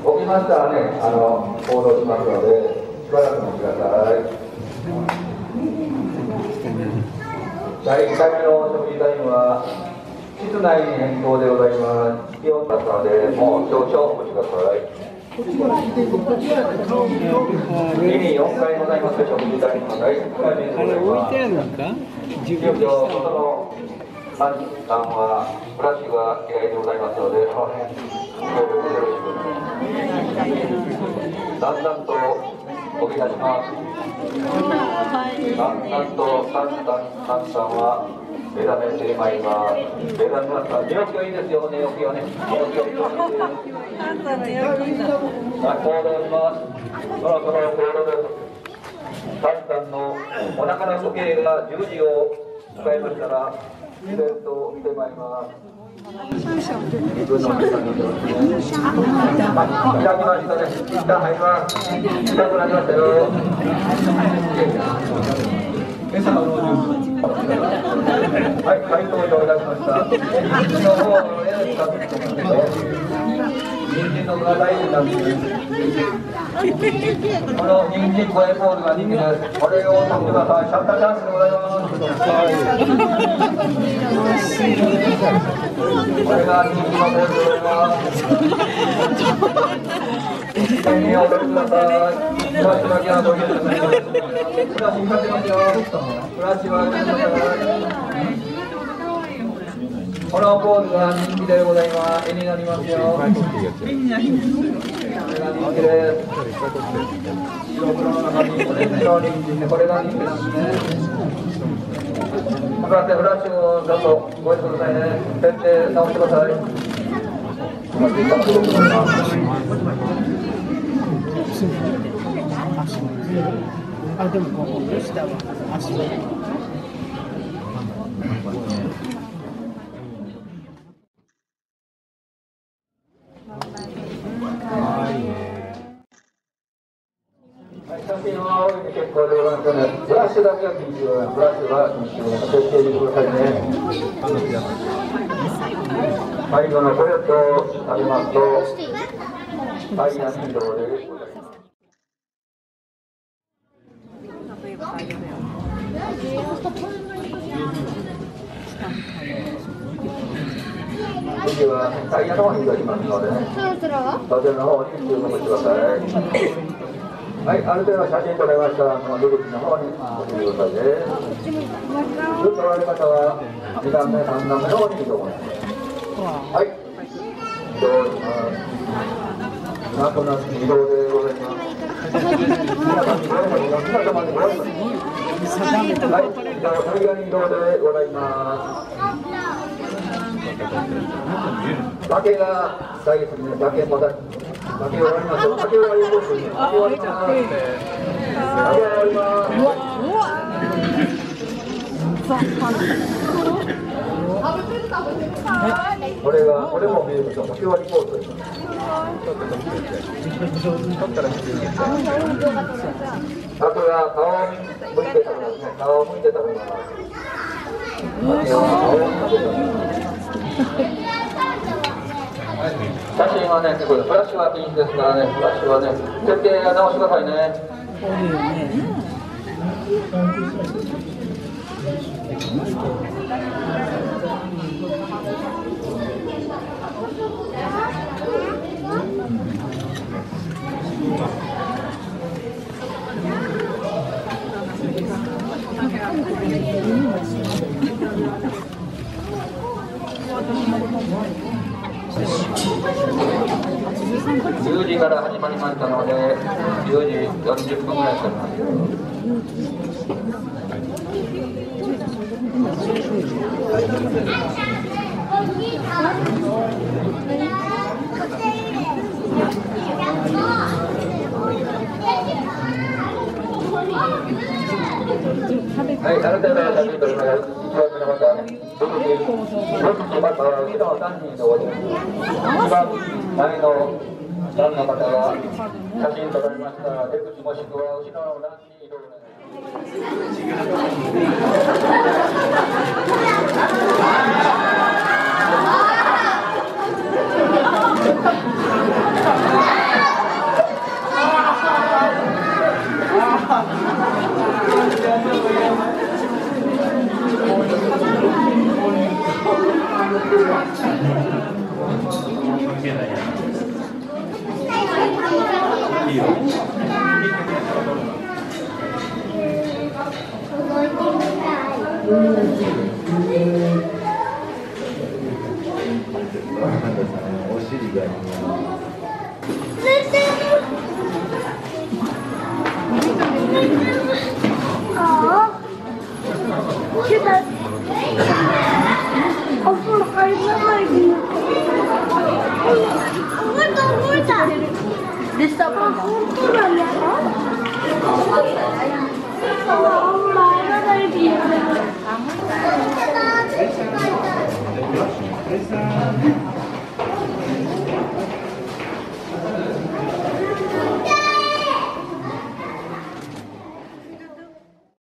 起きましたらね、あの、行動しますので、しばらくお待ちください。第1回目の食事タイムは、室内に変更でございます。気温だったので、もう少々お待ちください。2に4回ございます食事タイムの第1回目でございます。急遽、外の3時間はフラッシュが嫌いでございますので、その辺、協力よろしく。だんだんとお願いします。だんだんとサンタンサンタンは目覚めてまいります。目覚めますか寝起きはいいですよ、寝起きはね。寝起きはいいです。さあ、行動します。そろそろ行動です。サンタンのお腹の時計が10時を迎えましたら、イベントを見てまいります。自分の中に開きましたね。一旦入ります。近くなりましたよ。はい、回答いただきました。人の方へ使っていきますよ。人参のが大事なんです。この人参声ボールが人気です。これを取ってください。シャッターチャンスでございます。これが人気のボールでございます。一回目をお取りください。フラッシュだけは取り入れてください。フラッシュかかってます。フラッシュはやめてください。このポーズが人気でございます。絵になりますよ。これが人気です。白黒の中にオレンジの人参で、これが人気ですね。かかってフラッシュをちょっとご一緒くださいね。設定直してください。あ、でもここ下は足はい、写真は多いで結構でございますので、フラッシュだけは禁止でございます。フラッシュは禁止でございます。設定してくださいね。最後のポテトを食べますと、ダイヤミードでございます。次はタイヤの方に行きますのでね。そろそろそちらの方に注目してください。はい、ある程度写真撮れましたら、この出口の方にお進みくださいね。ずっとられる方は、2段目、3段目の方にいいと思います。はい。移動します。なんとなく移動でございます。皆さんにご挨拶皆様にご挨拶はい、移動、タイヤに移動でございます。崖が大事ですね。崖もだ。崖終わります。崖終わります。崖終わります。崖終わります。これが、これも見ると、崖終わりポーズと言います。あとは顔を向いて食べますね。顔を向いて食べます。顔を向いて食べます。写真はね、これフラッシュは禁止ですからね、フラッシュはね、設定直してくださいね。10時から始まりましたので、10時40分ぐらいからな。はい、ある程度写真撮りがら、一番目の方はね、僕に、僕にまた後ろの3人で終わります。一番前の段の方は、写真撮られましたら、出口もしくは後ろの段に移動お願いします。あ関係ないやんいいよお尻があけどお風呂入らないで動いた動いたでした本当だね